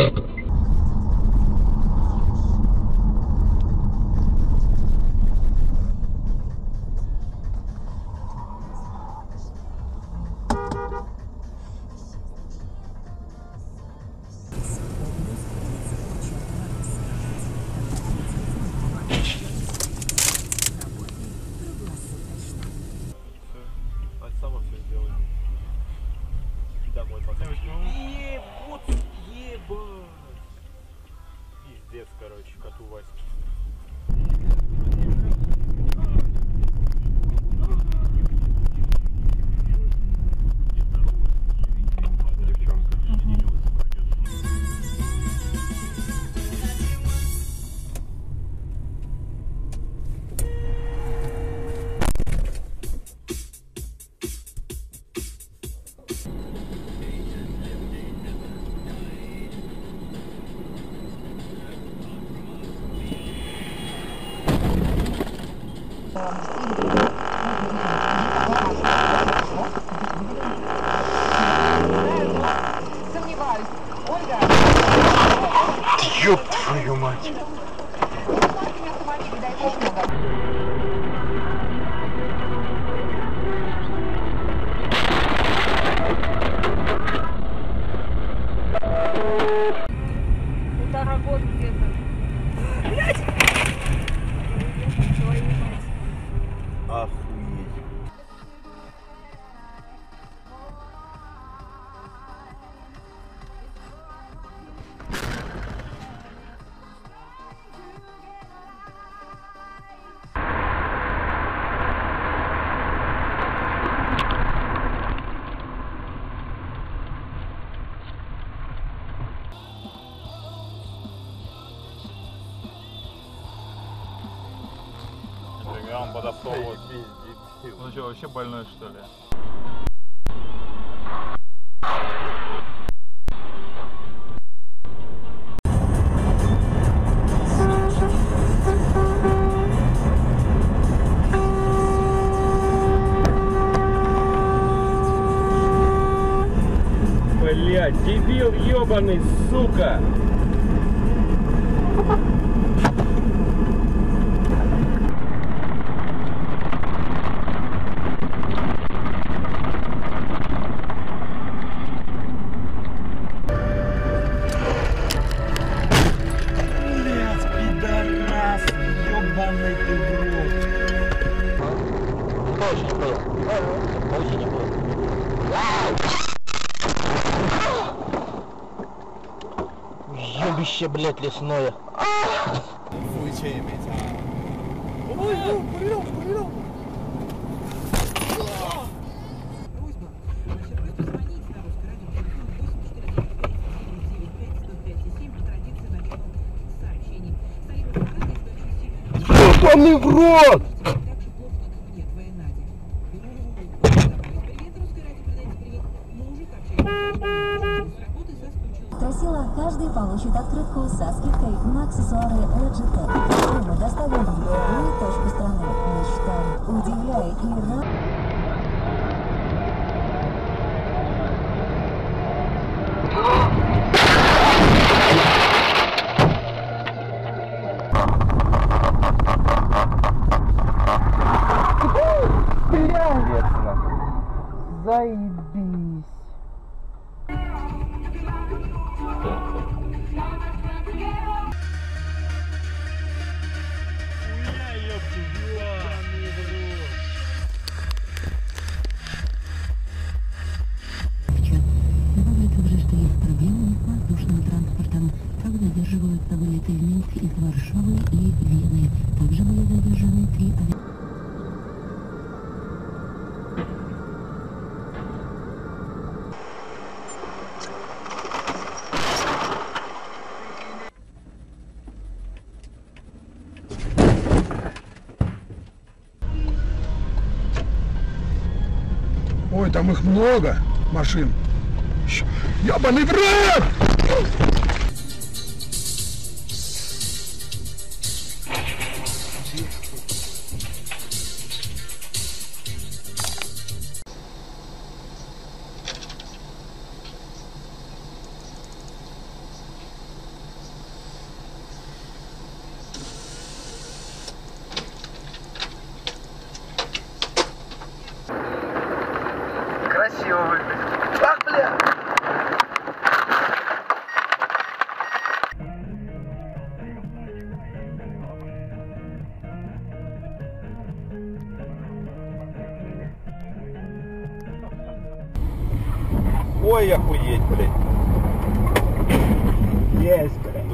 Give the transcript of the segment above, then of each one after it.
штатов. Само все сделай. Домой потом. Пиздец, короче, коту Ваське. Ёб твою мать. Нифига, он. Пиздец. Он что, вообще больной что ли? Блять, дебил ебаный, сука! Ёбище, блядь, лесное. Ебаный в рот! Аксессуары Logitech. Мы доставим там их много машин. Ёбаный в!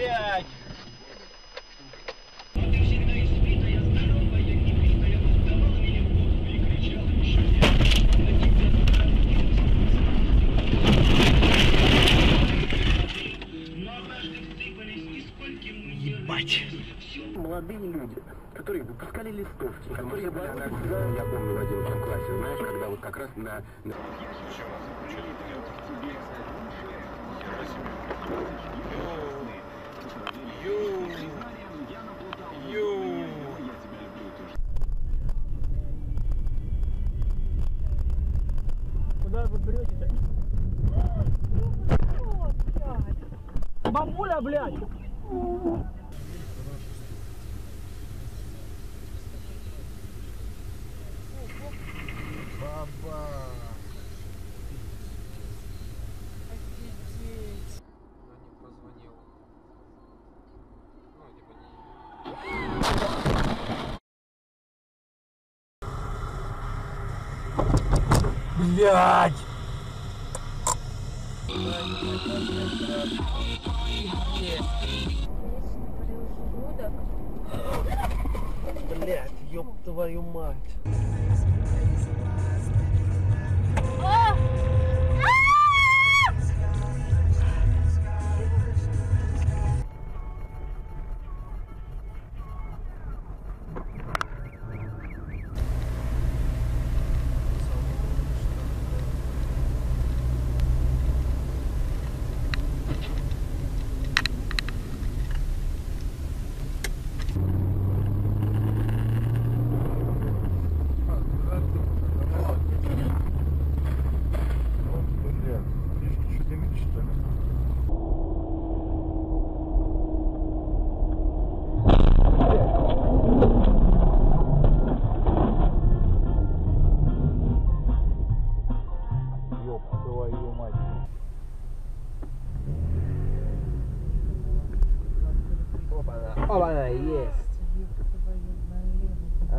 Блядь. Молодые люди, которые выпускали листовки, которые. Я помню в 11 классе, знаешь, когда вот как раз на... на- Куда вы берете-то? Бабуля, блядь! Блядь. Блядь, ёб твою мать.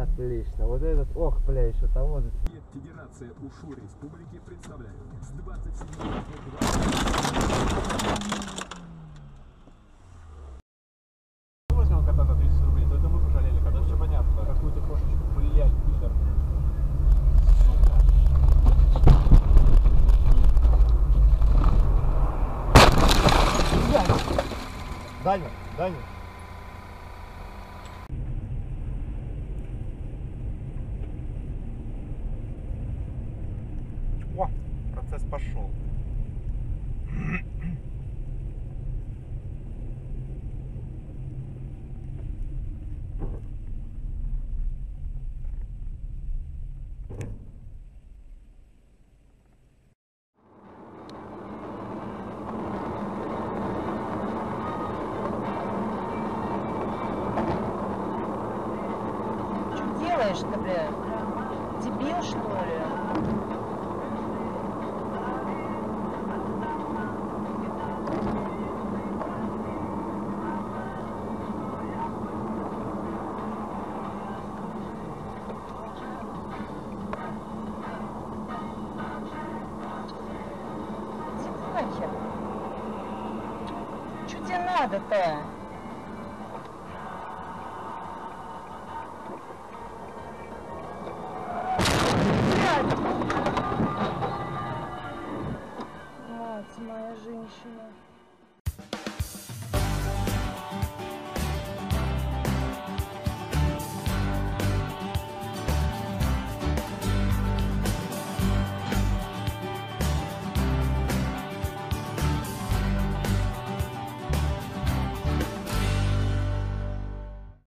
Отлично. Вот этот, ох, бля, еще того. Федерация УШУ Республики представляет. С 27 Возьмем кота делаешь-то, бля? Дебил, что ли? Что надо-то?